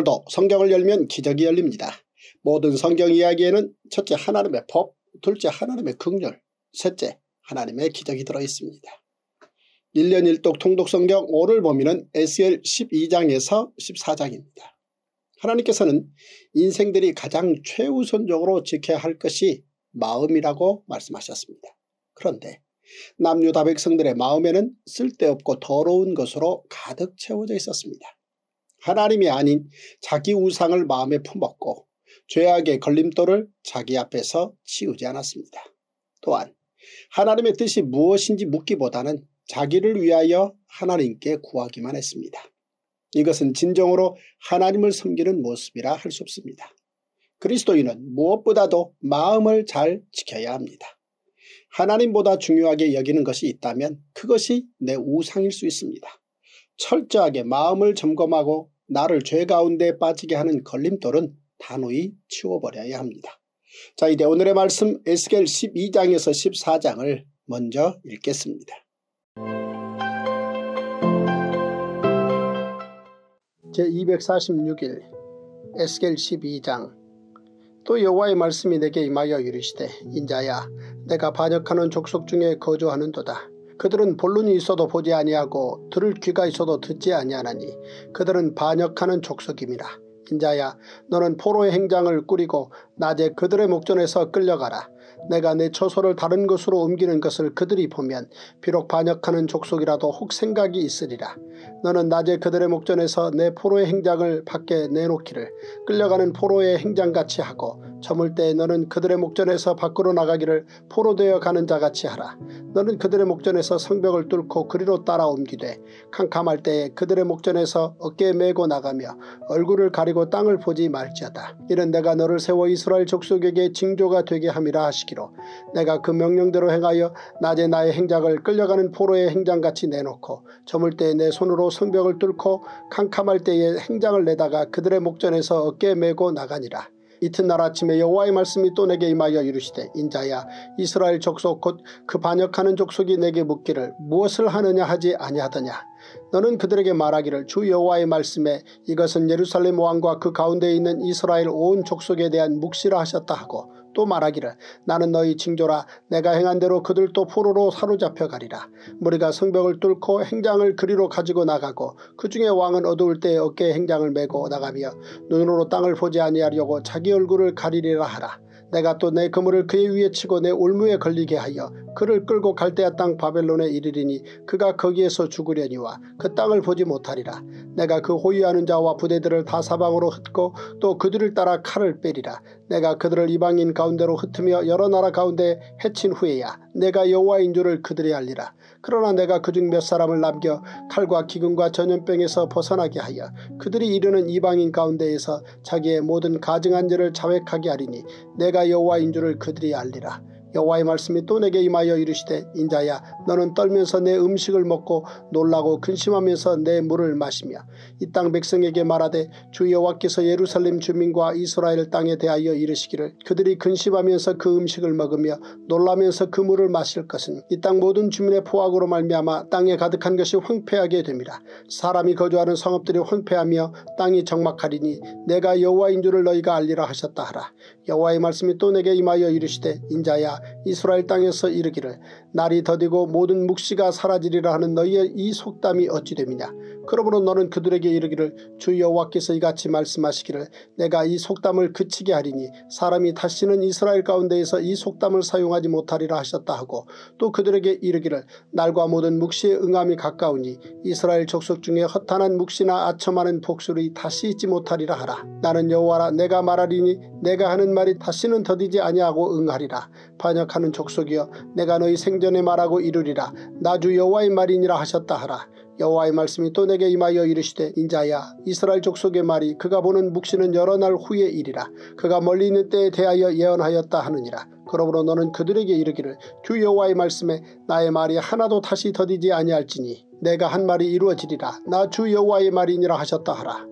오늘도 성경을 열면 기적이 열립니다. 모든 성경 이야기에는 첫째 하나님의 법, 둘째 하나님의 긍휼, 셋째 하나님의 기적이 들어있습니다. 1년 1독 통독성경 오늘 보면은 에스겔 12장에서 14장입니다. 하나님께서는 인생들이 가장 최우선적으로 지켜야 할 것이 마음이라고 말씀하셨습니다. 그런데 남유다 백성들의 마음에는 쓸데없고 더러운 것으로 가득 채워져 있었습니다. 하나님이 아닌 자기 우상을 마음에 품었고 죄악의 걸림돌을 자기 앞에서 치우지 않았습니다. 또한 하나님의 뜻이 무엇인지 묻기보다는 자기를 위하여 하나님께 구하기만 했습니다. 이것은 진정으로 하나님을 섬기는 모습이라 할 수 없습니다. 그리스도인은 무엇보다도 마음을 잘 지켜야 합니다. 하나님보다 중요하게 여기는 것이 있다면 그것이 내 우상일 수 있습니다. 철저하게 마음을 점검하고 나를 죄 가운데 빠지게 하는 걸림돌은 단호히 치워버려야 합니다. 자 이제 오늘의 말씀 에스겔 12장에서 14장을 먼저 읽겠습니다. 제246일 에스겔 12장 또 여호와의 말씀이 내게 임하여 이르시되 인자야 내가 반역하는 족속 중에 거주하는도다. 그들은 본론이 있어도 보지 아니하고 들을 귀가 있어도 듣지 아니하나니 그들은 반역하는 족속임이라. 인자야 너는 포로의 행장을 꾸리고 낮에 그들의 목전에서 끌려가라. 내가 내 처소를 다른 곳으로 옮기는 것을 그들이 보면 비록 반역하는 족속이라도 혹 생각이 있으리라. 너는 낮에 그들의 목전에서 내 포로의 행장을 밖에 내놓기를 끌려가는 포로의 행장같이 하고 저물 때 너는 그들의 목전에서 밖으로 나가기를 포로 되어 가는 자같이 하라. 너는 그들의 목전에서 성벽을 뚫고 그리로 따라 옮기되 캄캄할 때에 그들의 목전에서 어깨에 메고 나가며 얼굴을 가리고 땅을 보지 말지어다. 이는 내가 너를 세워 이스라엘 족속에게 징조가 되게 함이라 하시기로 내가 그 명령대로 행하여 낮에 나의 행장을 끌려가는 포로의 행장같이 내놓고 저물 때에 내 손으로 성벽을 뚫고 캄캄할 때에 행장을 내다가 그들의 목전에서 어깨에 메고 나가니라. 이튿날 아침에 여호와의 말씀이 또 내게 임하여 이르시되 인자야 이스라엘 족속 곧 그 반역하는 족속이 내게 묻기를 무엇을 하느냐 하지 아니하더냐? 너는 그들에게 말하기를 주 여호와의 말씀에 이것은 예루살렘 왕과 그 가운데 있는 이스라엘 온 족속에 대한 묵시라 하셨다 하고 또 말하기를 나는 너희 징조라 내가 행한 대로 그들도 포로로 사로잡혀 가리라. 무리가 성벽을 뚫고 행장을 그리로 가지고 나가고 그 중에 왕은 어두울 때 어깨에 행장을 메고 나가며 눈으로 땅을 보지 아니하려고 자기 얼굴을 가리리라 하라. 내가 또 내 그물을 그의 위에 치고 내 올무에 걸리게 하여 그를 끌고 갈대아 땅 바벨론에 이르리니 그가 거기에서 죽으려니와 그 땅을 보지 못하리라. 내가 그 호위하는 자와 부대들을 다 사방으로 흩고 또 그들을 따라 칼을 빼리라. 내가 그들을 이방인 가운데로 흩으며 여러 나라 가운데 해친 후에야 내가 여호와인 줄을 그들이 알리라. 그러나 내가 그중 몇 사람을 남겨 칼과 기근과 전염병에서 벗어나게 하여 그들이 이르는 이방인 가운데에서 자기의 모든 가증한 죄를 자백하게 하리니 내가 여호와인 줄을 그들이 알리라. 여호와의 말씀이 또 내게 임하여 이르시되 인자야 너는 떨면서 내 음식을 먹고 놀라고 근심하면서 내 물을 마시며 이 땅 백성에게 말하되 주 여호와께서 예루살렘 주민과 이스라엘 땅에 대하여 이르시기를 그들이 근심하면서 그 음식을 먹으며 놀라면서 그 물을 마실 것은 이 땅 모든 주민의 포악으로 말미암아 땅에 가득한 것이 황폐하게 됩니다. 사람이 거주하는 성읍들이 황폐하며 땅이 적막하리니 내가 여호와인 줄을 너희가 알리라 하셨다 하라. 여호와의 말씀이 또 내게 임하여 이르시되 인자야 이스라엘 땅에서 이르기를 날이 더디고 모든 묵시가 사라지리라 하는 너희의 이 속담이 어찌 됨이냐 그러므로 너는 그들에게 이르기를 주 여호와께서 이같이 말씀하시기를 내가 이 속담을 그치게 하리니 사람이 다시는 이스라엘 가운데에서 이 속담을 사용하지 못하리라 하셨다 하고 또 그들에게 이르기를 날과 모든 묵시의 응함이 가까우니 이스라엘 족속 중에 허탄한 묵시나 아첨하는 복술이 다시 있지 못하리라 하라. 나는 여호와라 내가 말하리니 내가 하는 말이 다시는 더디지 아니하고 응하리라. 반역하는 족속이여 내가 너희 생전에 말하고 이르리라. 나주 여호와의 말이니라 하셨다 하라 여호와의 말씀이 또 내게 임하여 이르시되 인자야 이스라엘 족속의 말이 그가 보는 묵시는 여러 날 후의 일이라. 그가 멀리 있는 때에 대하여 예언하였다 하느니라. 그러므로 너는 그들에게 이르기를 주 여호와의 말씀에 나의 말이 하나도 다시 더디지 아니할지니 내가 한 말이 이루어지리라. 나 주 여호와의 말이니라 하셨다 하라.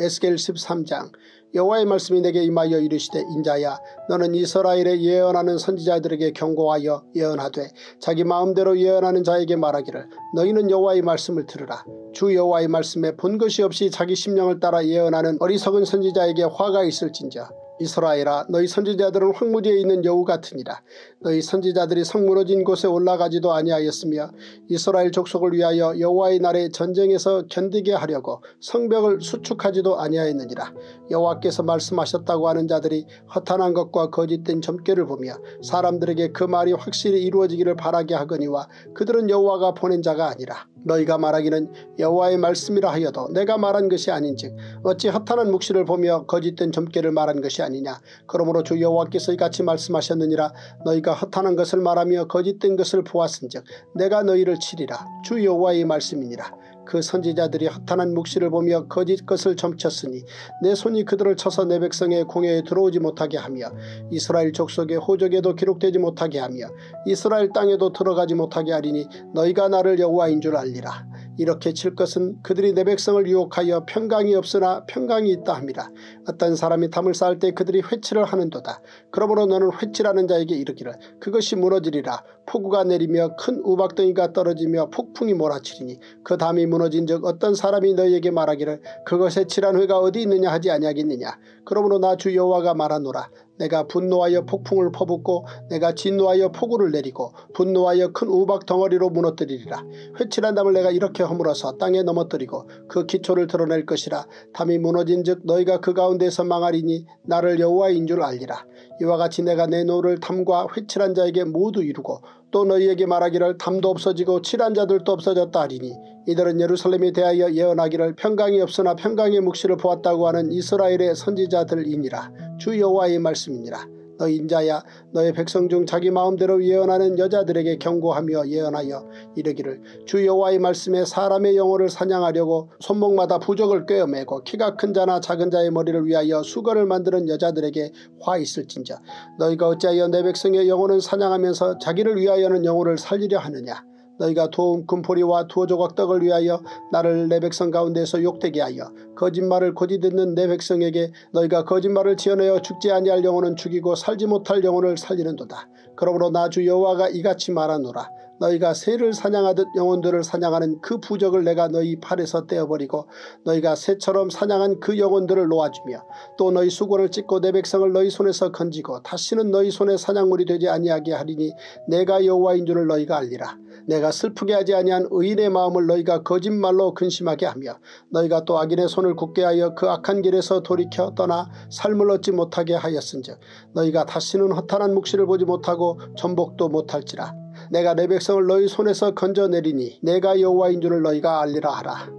에스겔 13장 여호와의 말씀이 내게 임하여 이르시되 인자야 너는 이스라엘에 예언하는 선지자들에게 경고하여 예언하되 자기 마음대로 예언하는 자에게 말하기를 너희는 여호와의 말씀을 들으라. 주 여호와의 말씀에 본 것이 없이 자기 심령을 따라 예언하는 어리석은 선지자에게 화가 있을진저 이스라엘아 너희 선지자들은 황무지에 있는 여우 같으니라. 너희 선지자들이 성 무너진 곳에 올라가지도 아니하였으며 이스라엘 족속을 위하여 여호와의 날에 전쟁에서 견디게 하려고 성벽을 수축하지도 아니하였느니라. 여호와께서 말씀하셨다고 하는 자들이 허탄한 것과 거짓된 점괘를 보며 사람들에게 그 말이 확실히 이루어지기를 바라게 하거니와 그들은 여호와가 보낸 자가 아니라 너희가 말하기는 여호와의 말씀이라 하여도 내가 말한 것이 아닌즉 어찌 허탄한 묵시를 보며 거짓된 점괘를 말한 것이 아니냐? 그러므로 주 여호와께서 이같이 말씀하셨느니라. 너희가 허탄한 것을 말하며 거짓된 것을 보았은즉 내가 너희를 치리라. 주 여호와의 말씀이니라 그 선지자들이 허탄한 묵시를 보며 거짓 것을 점쳤으니 내 손이 그들을 쳐서 내 백성의 공회에 들어오지 못하게 하며 이스라엘 족속의 호적에도 기록되지 못하게 하며 이스라엘 땅에도 들어가지 못하게 하리니 너희가 나를 여호와인 줄 알리라. 이렇게 칠 것은 그들이 내 백성을 유혹하여 평강이 없으나 평강이 있다 합니다. 어떤 사람이 담을 쌓을 때 그들이 회치를 하는도다. 그러므로 너는 회치라는 자에게 이르기를 그것이 무너지리라. 폭우가 내리며 큰 우박덩이가 떨어지며 폭풍이 몰아치리니 그 담이 무너진 적 어떤 사람이 너희에게 말하기를 그것의 칠한 회가 어디 있느냐 하지 아니하겠느냐. 그러므로 나 주 여호와가 말하노라. 내가 분노하여 폭풍을 퍼붓고 내가 진노하여 폭우를 내리고 분노하여 큰 우박 덩어리로 무너뜨리리라. 회칠한 담을 내가 이렇게 허물어서 땅에 넘어뜨리고 그 기초를 드러낼 것이라. 담이 무너진 즉 너희가 그 가운데서 망하리니 나를 여호와인 줄 알리라. 이와 같이 내가 내 노를 담과 회칠한 자에게 모두 이루고 또 너희에게 말하기를 담도 없어지고 칠한 자들도 없어졌다 하리니 이들은 예루살렘에 대하여 예언하기를 평강이 없으나 평강의 묵시를 보았다고 하는 이스라엘의 선지자들이니라 주 여호와의 말씀이니라. 너 인자야 너의 백성 중 자기 마음대로 예언하는 여자들에게 경고하며 예언하여 이르기를 주 여호와의 말씀에 사람의 영혼을 사냥하려고 손목마다 부적을 꿰어매고 키가 큰 자나 작은 자의 머리를 위하여 수건을 만드는 여자들에게 화 있을진저 너희가 어찌하여 내 백성의 영혼을 사냥하면서 자기를 위하여는 영혼을 살리려 하느냐 너희가 도움 금포리와 두어 조각 떡을 위하여 나를 내 백성 가운데서 욕되게 하여 거짓말을 고지 듣는 내 백성에게 너희가 거짓말을 지어내어 죽지 아니할 영혼은 죽이고 살지 못할 영혼을 살리는도다. 그러므로 나 주 여호와가 이같이 말하노라. 너희가 새를 사냥하듯 영혼들을 사냥하는 그 부적을 내가 너희 팔에서 떼어버리고 너희가 새처럼 사냥한 그 영혼들을 놓아주며 또 너희 수고를 찢고 내 백성을 너희 손에서 건지고 다시는 너희 손에 사냥물이 되지 아니하게 하리니 내가 여호와인 줄을 너희가 알리라. 내가 슬프게 하지 아니한 의인의 마음을 너희가 거짓말로 근심하게 하며 너희가 또 악인의 손을 굳게 하여 그 악한 길에서 돌이켜 떠나 삶을 얻지 못하게 하였은즉 너희가 다시는 허탄한 묵시를 보지 못하고 전복도 못할지라 내가 내 백성을 너희 손에서 건져내리니 내가 여호와인 줄을 너희가 알리라 하라.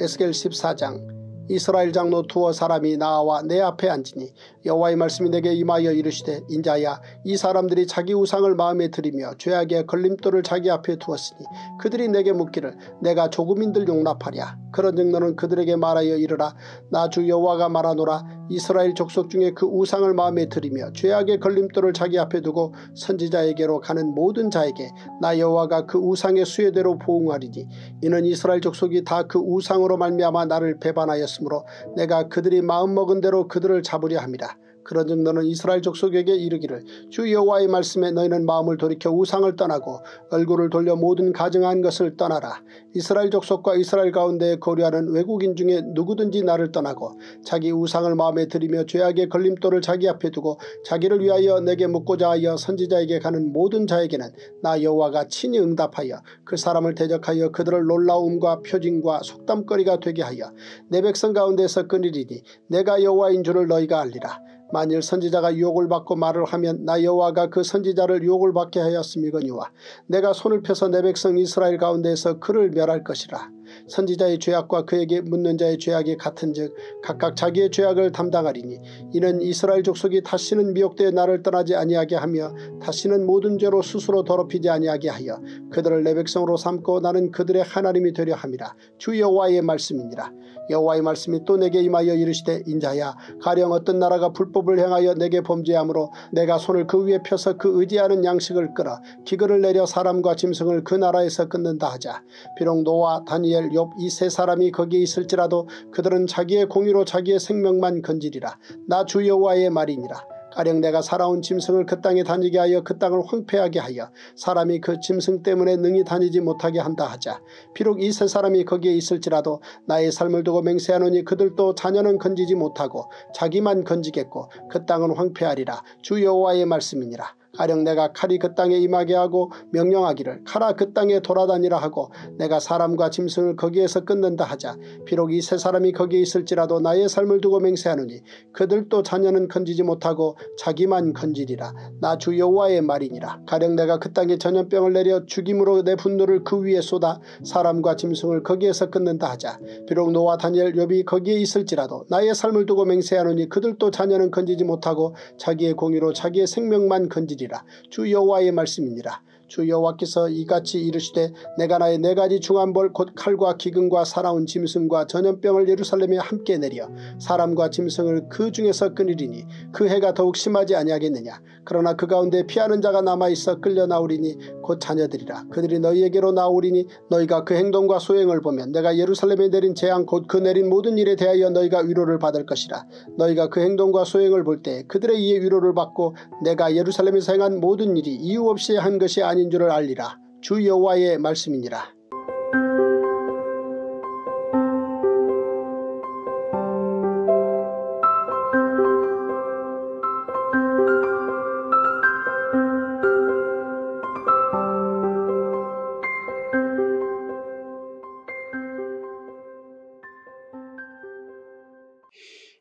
에스겔 14장 이스라엘 장로 두어 사람이 나와 내 앞에 앉으니 여호와의 말씀이 내게 임하여 이르시되 인자야 이 사람들이 자기 우상을 마음에 들이며 죄악의 걸림돌을 자기 앞에 두었으니 그들이 내게 묻기를 내가 조금인들 용납하랴. 그런즉 너는 그들에게 말하여 이르라. 나 주 여호와가 말하노라 이스라엘 족속 중에 그 우상을 마음에 들이며 죄악의 걸림돌을 자기 앞에 두고 선지자에게로 가는 모든 자에게 나 여호와가 그 우상의 수혜대로 보응하리니 이는 이스라엘 족속이 다 그 우상으로 말미암아 나를 배반하였으므로 내가 그들이 마음먹은 대로 그들을 잡으려 합니다. 그런즉 너는 이스라엘 족속에게 이르기를 주 여호와의 말씀에 너희는 마음을 돌이켜 우상을 떠나고 얼굴을 돌려 모든 가증한 것을 떠나라. 이스라엘 족속과 이스라엘 가운데 거류하는 외국인 중에 누구든지 나를 떠나고 자기 우상을 마음에 들이며 죄악의 걸림돌을 자기 앞에 두고 자기를 위하여 내게 묻고자 하여 선지자에게 가는 모든 자에게는 나 여호와가 친히 응답하여 그 사람을 대적하여 그들을 놀라움과 표징과 속담거리가 되게 하여 내 백성 가운데서 끊으리니 내가 여호와인 줄을 너희가 알리라. 만일 선지자가 유혹을 받고 말을 하면 나 여호와가 그 선지자를 유혹을 받게 하였음이거니와 내가 손을 펴서 내 백성 이스라엘 가운데에서 그를 멸할 것이라. 선지자의 죄악과 그에게 묻는 자의 죄악이 같은즉 각각 자기의 죄악을 담당하리니 이는 이스라엘 족속이 다시는 미혹되어 나를 떠나지 아니하게 하며 다시는 모든 죄로 스스로 더럽히지 아니하게 하여 그들을 내 백성으로 삼고 나는 그들의 하나님이 되려 함이라. 주 여호와의 말씀이니라. 여호와의 말씀이 또 내게 임하여 이르시되 인자야 가령 어떤 나라가 불법을 행하여 내게 범죄하므로 내가 손을 그 위에 펴서 그 의지하는 양식을 끌어 기근을 내려 사람과 짐승을 그 나라에서 끊는다 하자. 비록 노아 다니엘 다니엘 욥 이 세 사람이 거기에 있을지라도 그들은 자기의 공의로 자기의 생명만 건지리라. 나 주 여호와의 말이니라. 가령 내가 살아온 짐승을 그 땅에 다니게 하여 그 땅을 황폐하게 하여 사람이 그 짐승 때문에 능히 다니지 못하게 한다 하자. 비록 이 세 사람이 거기에 있을지라도 나의 삶을 두고 맹세하노니 그들도 자녀는 건지지 못하고 자기만 건지겠고 그 땅은 황폐하리라. 주 여호와의 말씀이니라. 가령 내가 칼이 그 땅에 임하게 하고 명령하기를 칼아 그 땅에 돌아다니라 하고 내가 사람과 짐승을 거기에서 끊는다 하자. 비록 이 세 사람이 거기에 있을지라도 나의 삶을 두고 맹세하노니 그들도 자녀는 건지지 못하고 자기만 건지리라. 나 주 여호와의 말이니라. 가령 내가 그 땅에 전염병을 내려 죽임으로 내 분노를 그 위에 쏟아 사람과 짐승을 거기에서 끊는다 하자. 비록 노아 다니엘 욥이 거기에 있을지라도 나의 삶을 두고 맹세하노니 그들도 자녀는 건지지 못하고 자기의 공의로 자기의 생명만 건지리 라 하리라. 주 여호와의 말씀이니라. 주 여호와께서 이같이 이르시되 내가 나의 네 가지 중한 벌 곧 칼과 기근과 살아온 짐승과 전염병을 예루살렘에 함께 내려 사람과 짐승을 그 중에서 끊으리니 그 해가 더욱 심하지 아니하겠느냐? 그러나 그 가운데 피하는 자가 남아있어 끌려 나오리니 곧 자녀들이라. 그들이 너희에게로 나오리니 너희가 그 행동과 소행을 보면 내가 예루살렘에 내린 재앙 곧 그 내린 모든 일에 대하여 너희가 위로를 받을 것이라. 너희가 그 행동과 소행을 볼 때 그들의 이에 위로를 받고 내가 예루살렘에서 행한 모든 일이 이유 없이 한 것이 아니 아닌 줄을 알리라. 주 여호와의 말씀이니라.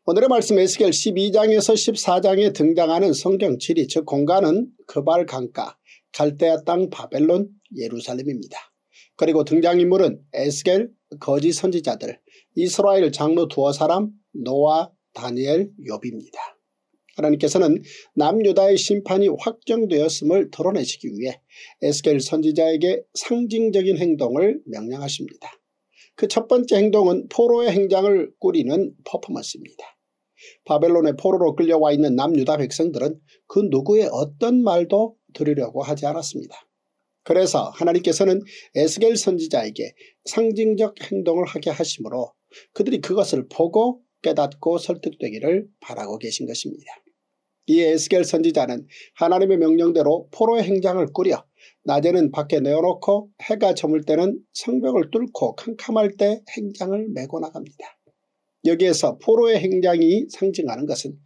오늘의 말씀 에스겔 12장에서 14장에 등장하는 성경 지리 즉 공간은 그발 강가 갈대아 땅 바벨론 예루살렘입니다. 그리고 등장인물은 에스겔 거짓 선지자들 이스라엘 장로 두어 사람 노아 다니엘 욥입니다. 하나님께서는 남유다의 심판이 확정되었음을 드러내시기 위해 에스겔 선지자에게 상징적인 행동을 명령하십니다. 그 첫 번째 행동은 포로의 행장을 꾸리는 퍼포먼스입니다. 바벨론의 포로로 끌려와 있는 남유다 백성들은 그 누구의 어떤 말도 들으려고 하지 않았습니다. 그래서 하나님께서는 에스겔 선지자에게 상징적 행동을 하게 하시므로 그들이 그것을 보고 깨닫고 설득되기를 바라고 계신 것입니다. 이 에스겔 선지자는 하나님의 명령대로 포로의 행장을 꾸려 낮에는 밖에 내어놓고 해가 저물 때는 성벽을 뚫고 캄캄할 때 행장을 메고 나갑니다. 여기에서 포로의 행장이 상징하는 것은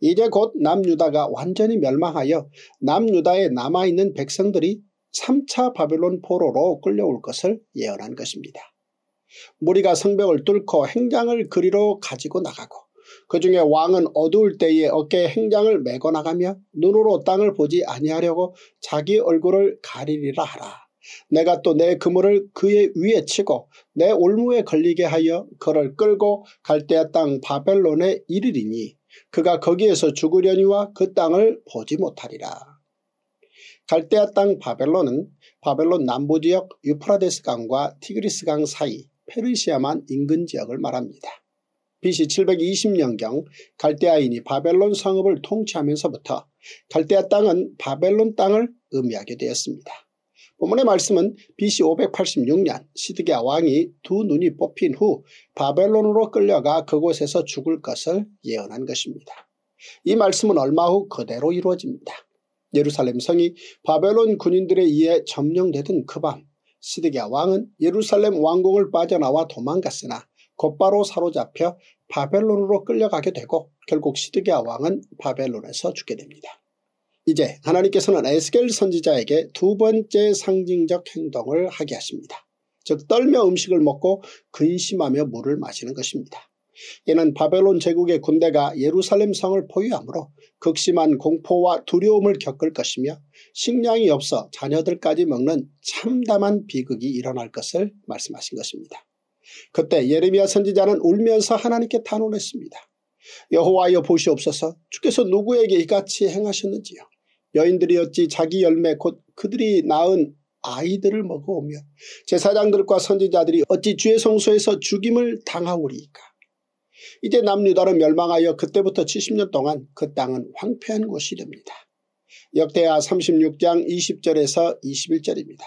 이제 곧 남유다가 완전히 멸망하여 남유다에 남아있는 백성들이 3차 바벨론 포로로 끌려올 것을 예언한 것입니다. 무리가 성벽을 뚫고 행장을 그리로 가지고 나가고 그 중에 왕은 어두울 때에 어깨에 행장을 메고 나가며 눈으로 땅을 보지 아니하려고 자기 얼굴을 가리리라 하라. 내가 또 내 그물을 그의 위에 치고 내 올무에 걸리게 하여 그를 끌고 갈대아 땅 바벨론에 이르리니 그가 거기에서 죽으려니와 그 땅을 보지 못하리라. 갈대아 땅 바벨론은 바벨론 남부지역 유프라데스 강과 티그리스 강 사이 페르시아만 인근 지역을 말합니다. BC 720년경 갈대아인이 바벨론 성읍을 통치하면서부터 갈대아 땅은 바벨론 땅을 의미하게 되었습니다. 본문의 말씀은 BC 586년 시드기야 왕이 두 눈이 뽑힌 후 바벨론으로 끌려가 그곳에서 죽을 것을 예언한 것입니다. 이 말씀은 얼마 후 그대로 이루어집니다. 예루살렘 성이 바벨론 군인들에 의해 점령되던 그 밤 시드기야 왕은 예루살렘 왕궁을 빠져나와 도망갔으나 곧바로 사로잡혀 바벨론으로 끌려가게 되고 결국 시드기야 왕은 바벨론에서 죽게 됩니다. 이제 하나님께서는 에스겔 선지자에게 두 번째 상징적 행동을 하게 하십니다. 즉 떨며 음식을 먹고 근심하며 물을 마시는 것입니다. 이는 바벨론 제국의 군대가 예루살렘 성을 포위하므로 극심한 공포와 두려움을 겪을 것이며 식량이 없어 자녀들까지 먹는 참담한 비극이 일어날 것을 말씀하신 것입니다. 그때 예레미야 선지자는 울면서 하나님께 탄원했습니다. 여호와여 보시옵소서 주께서 누구에게 이같이 행하셨는지요. 여인들이 어찌 자기 열매 곧 그들이 낳은 아이들을 먹어오며 제사장들과 선지자들이 어찌 주의 성소에서 죽임을 당하오리이까. 이제 남유다는 멸망하여 그때부터 70년 동안 그 땅은 황폐한 곳이 됩니다. 역대하 36장 20절에서 21절입니다.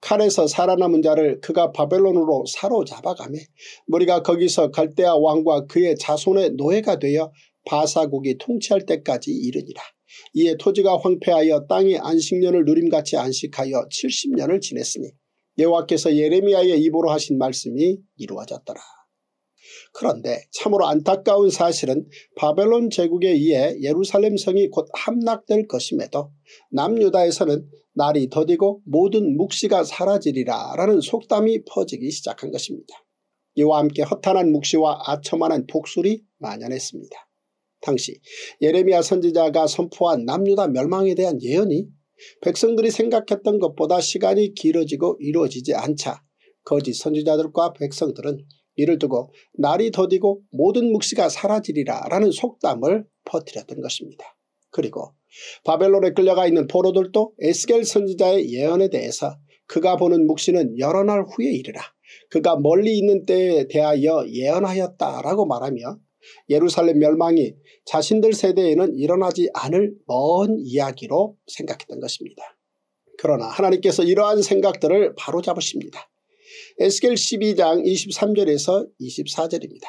칼에서 살아남은 자를 그가 바벨론으로 사로잡아가매 머리가 거기서 갈대아 왕과 그의 자손의 노예가 되어 바사국이 통치할 때까지 이르니라. 이에 토지가 황폐하여 땅이 안식년을 누림같이 안식하여 70년을 지냈으니 여호와께서 예레미야의 입으로 하신 말씀이 이루어졌더라. 그런데 참으로 안타까운 사실은 바벨론 제국에 의해 예루살렘 성이 곧 함락될 것임에도 남유다에서는 날이 더디고 모든 묵시가 사라지리라 라는 속담이 퍼지기 시작한 것입니다. 이와 함께 허탄한 묵시와 아첨만한 복술이 만연했습니다. 당시 예레미야 선지자가 선포한 남유다 멸망에 대한 예언이 백성들이 생각했던 것보다 시간이 길어지고 이루어지지 않자 거짓 선지자들과 백성들은 이를 두고 날이 더디고 모든 묵시가 사라지리라 라는 속담을 퍼뜨렸던 것입니다. 그리고 바벨론에 끌려가 있는 포로들도 에스겔 선지자의 예언에 대해서 그가 보는 묵시는 여러 날 후에 이르라. 그가 멀리 있는 때에 대하여 예언하였다라고 말하며 예루살렘 멸망이 자신들 세대에는 일어나지 않을 먼 이야기로 생각했던 것입니다. 그러나 하나님께서 이러한 생각들을 바로잡으십니다. 에스겔 12장 23절에서 24절입니다.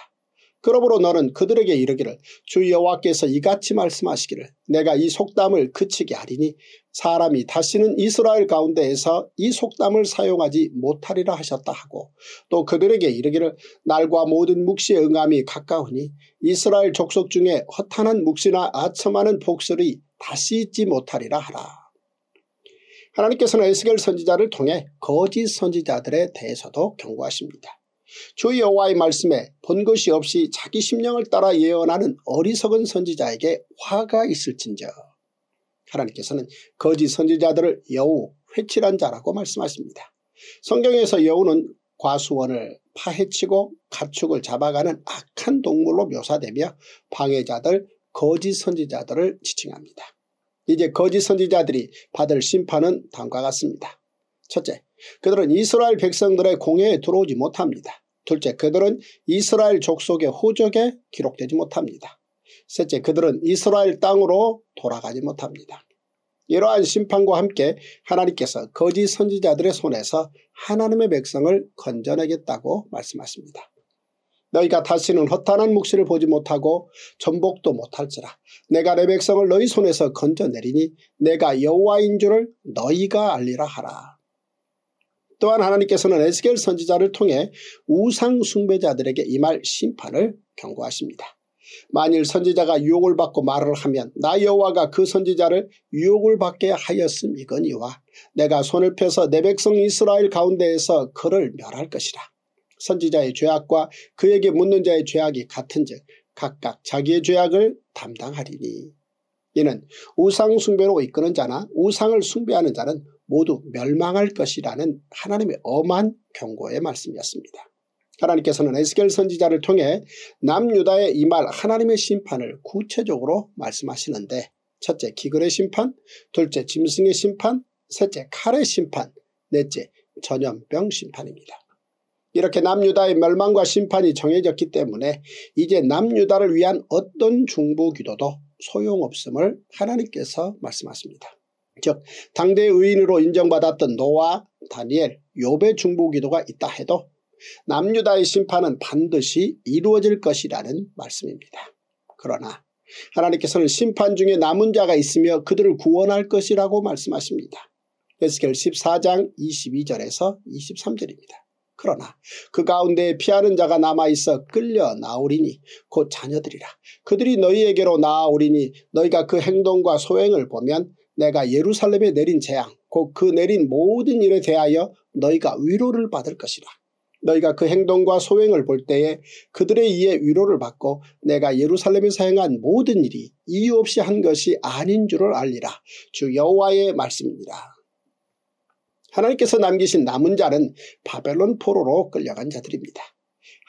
그러므로 너는 그들에게 이르기를 주 여호와께서 이같이 말씀하시기를 내가 이 속담을 그치게 하리니 사람이 다시는 이스라엘 가운데에서 이 속담을 사용하지 못하리라 하셨다 하고 또 그들에게 이르기를 날과 모든 묵시의 응함이 가까우니 이스라엘 족속 중에 허탄한 묵시나 아첨하는 복설이 다시 있지 못하리라 하라. 하나님께서는 에스겔 선지자를 통해 거짓 선지자들에 대해서도 경고하십니다. 주 여호와의 말씀에 본 것이 없이 자기 심령을 따라 예언하는 어리석은 선지자에게 화가 있을진저 하나님께서는 거짓 선지자들을 여우 회칠한 자라고 말씀하십니다. 성경에서 여우는 과수원을 파헤치고 가축을 잡아가는 악한 동물로 묘사되며 방해자들 거짓 선지자들을 지칭합니다. 이제 거짓 선지자들이 받을 심판은 다음과 같습니다. 첫째, 그들은 이스라엘 백성들의 공회에 들어오지 못합니다. 둘째, 그들은 이스라엘 족속의 호적에 기록되지 못합니다. 셋째, 그들은 이스라엘 땅으로 돌아가지 못합니다. 이러한 심판과 함께 하나님께서 거짓 선지자들의 손에서 하나님의 백성을 건져내겠다고 말씀하십니다. 너희가 다시는 허탄한 묵시를 보지 못하고 전복도 못할지라 내가 내 백성을 너희 손에서 건져내리니 내가 여호와인 줄을 너희가 알리라 하라. 또한 하나님께서는 에스겔 선지자를 통해 우상 숭배자들에게 임할 심판을 경고하십니다. 만일 선지자가 유혹을 받고 말을 하면 나 여호와가 그 선지자를 유혹을 받게 하였음이거니와 내가 손을 펴서 내 백성 이스라엘 가운데에서 그를 멸할 것이라. 선지자의 죄악과 그에게 묻는 자의 죄악이 같은즉 각각 자기의 죄악을 담당하리니. 이는 우상 숭배로 이끄는 자나 우상을 숭배하는 자는 모두 멸망할 것이라는 하나님의 엄한 경고의 말씀이었습니다. 하나님께서는 에스겔 선지자를 통해 남유다의 이 말 하나님의 심판을 구체적으로 말씀하시는데 첫째 기근의 심판, 둘째 짐승의 심판, 셋째 칼의 심판, 넷째 전염병 심판입니다. 이렇게 남유다의 멸망과 심판이 정해졌기 때문에 이제 남유다를 위한 어떤 중보 기도도 소용없음을 하나님께서 말씀하십니다. 즉 당대 의인으로 인정받았던 노아, 다니엘, 욥의 중보기도가 있다 해도 남유다의 심판은 반드시 이루어질 것이라는 말씀입니다. 그러나 하나님께서는 심판 중에 남은 자가 있으며 그들을 구원할 것이라고 말씀하십니다. 에스겔 14장 22절에서 23절입니다. 그러나 그 가운데 피하는 자가 남아있어 끌려 나오리니 곧 자녀들이라. 그들이 너희에게로 나아오리니 너희가 그 행동과 소행을 보면 내가 예루살렘에 내린 재앙 곧 그 내린 모든 일에 대하여 너희가 위로를 받을 것이라. 너희가 그 행동과 소행을 볼 때에 그들에 의해 위로를 받고 내가 예루살렘에서 행한 모든 일이 이유 없이 한 것이 아닌 줄을 알리라. 주 여호와의 말씀입니다. 하나님께서 남기신 남은 자는 바벨론 포로로 끌려간 자들입니다.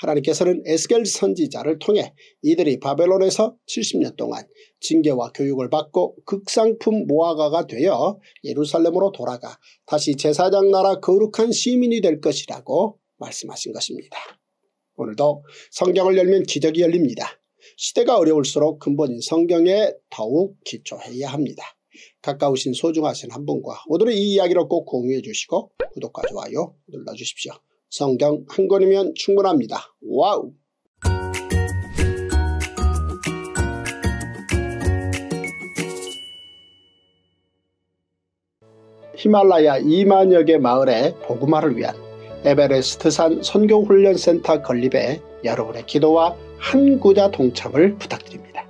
하나님께서는 에스겔 선지자를 통해 이들이 바벨론에서 70년 동안 징계와 교육을 받고 극상품 모아가가 되어 예루살렘으로 돌아가 다시 제사장 나라 거룩한 시민이 될 것이라고 말씀하신 것입니다. 오늘도 성경을 열면 기적이 열립니다. 시대가 어려울수록 근본인 성경에 더욱 기초해야 합니다. 가까우신 소중하신 한 분과 오늘의 이 이야기를 꼭 공유해 주시고 구독과 좋아요 눌러주십시오. 성경 한 권이면 충분합니다. 와우! 히말라야 2만여 개 마을의 복음화를 위한 에베레스트산 선교훈련센터 건립에 여러분의 기도와 한 구좌 동참을 부탁드립니다.